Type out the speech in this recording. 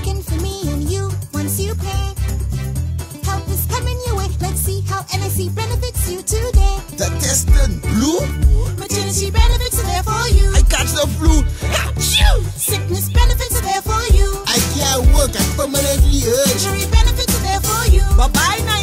talking for me and you once you pay. Help is coming your way. Let's see how NIC benefits you today. The distant blue? Maternity benefits are there for you. I catch the flu. Achoo! Sickness benefits are there for you. I can't work, I permanently hurt. Injury benefits are there for you. Bye bye.